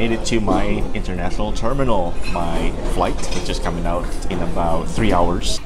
I made it to my international terminal. My flight, which is coming out in about three hours.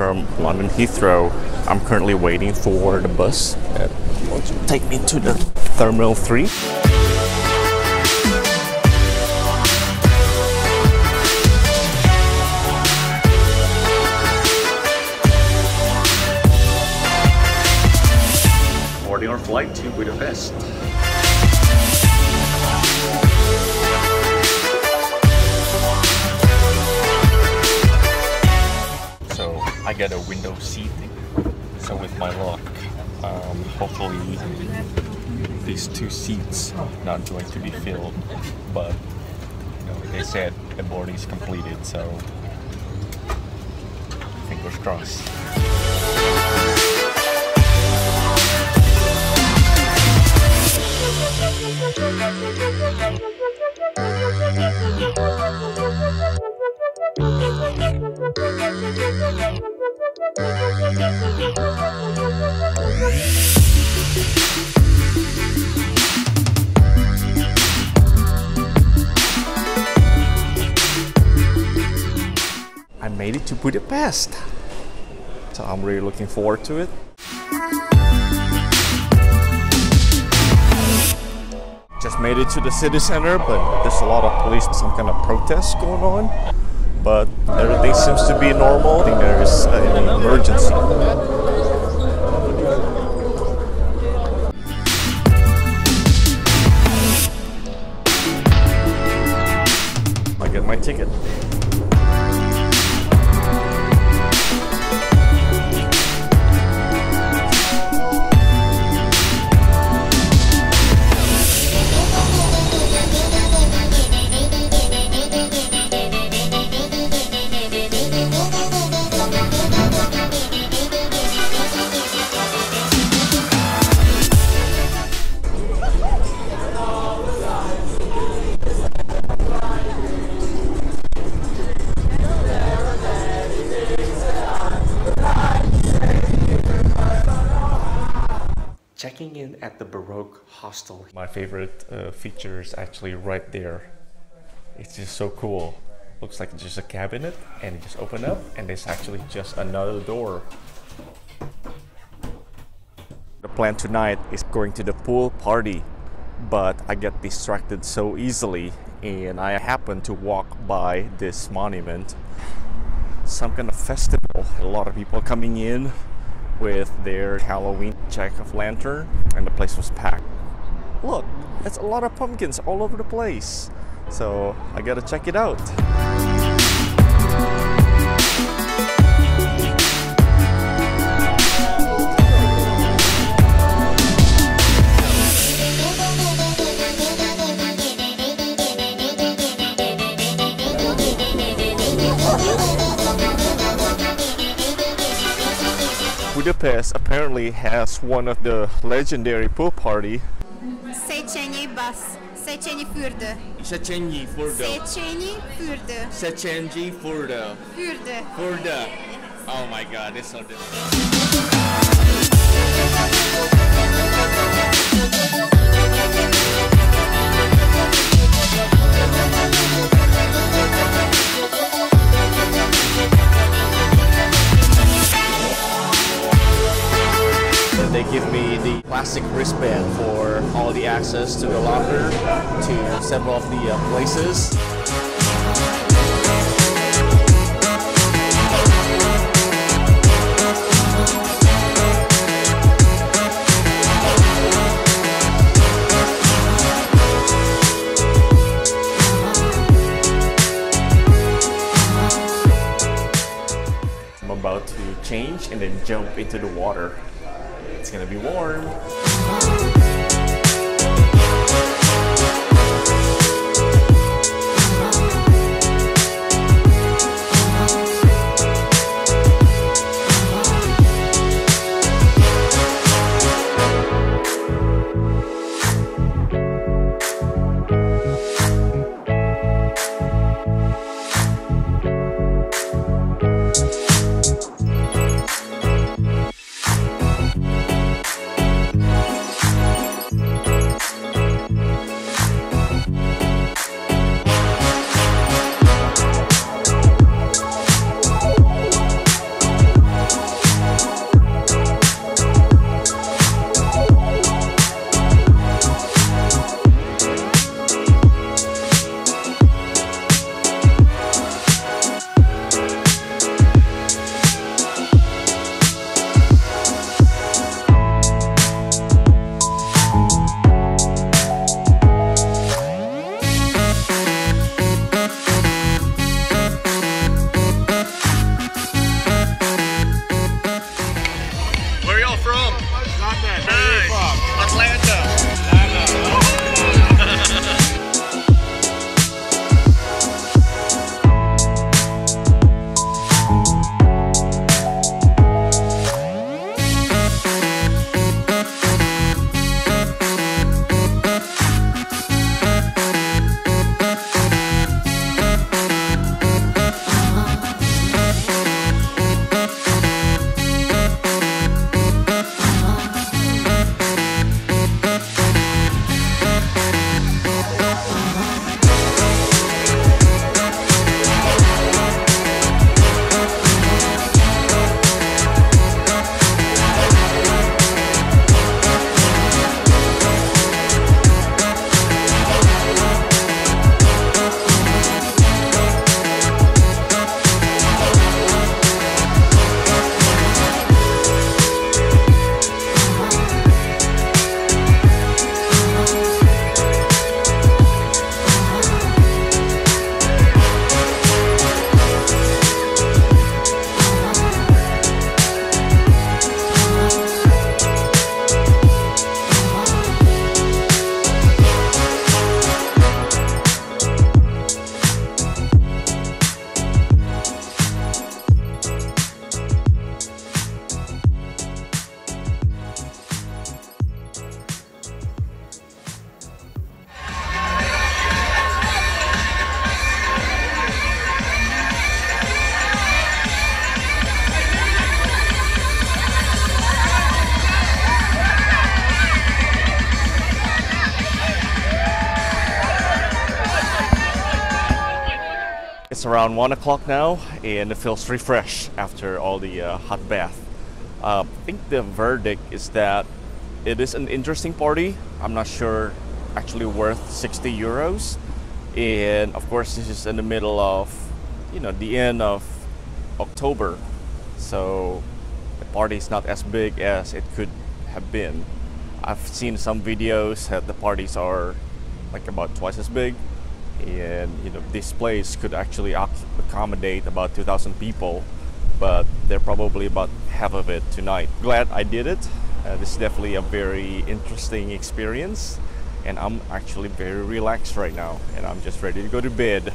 From London Heathrow. I'm currently waiting for the bus that will take me to the Terminal 3. Boarding our flight to Budapest. So I get a window seat. So with my luck, um, hopefully these two seats not going to be filled. But you know, they said the boarding is completed, so fingers crossed. I made it to Budapest. So I'm really looking forward to it. Made it to the city center, but there's a lot of police, some kind of protest going on. But everything seems to be normal. I think there is an emergency. I get my ticket. Checking in at the Baroque Hostel. My favorite uh, feature is actually right there. It's just so cool. Looks like just a cabinet and it just opened up and there's actually just another door. The plan tonight is going to the pool party, but I get distracted so easily and I happen to walk by this monument. Some kind of festival. A lot of people coming in with their Halloween jack of lantern, and the place was packed. Look, there's a lot of pumpkins all over the place. So I gotta check it out. Budapest apparently has one of the legendary pool party. Széchenyi Baths, Széchenyi Fürdő, Szechenyi Furda. Széchenyi Fürdő, Szechenyi Furda. Fürdő. Furda. Oh my god, it's so difficult. access to the locker, to several of the uh, places. I'm about to change and then jump into the water. It's gonna be warm. Around one o'clock now, and it feels refreshed after all the uh, hot bath. Uh, I think the verdict is that it is an interesting party. I'm not sure actually worth 60 euros, and of course this is in the middle of, you know, the end of October, so the party is not as big as it could have been. I've seen some videos that the parties are like about twice as big and you know this place could actually accommodate about 2000 people but they're probably about half of it tonight. Glad i did it. Uh, this is definitely a very interesting experience and i'm actually very relaxed right now and i'm just ready to go to bed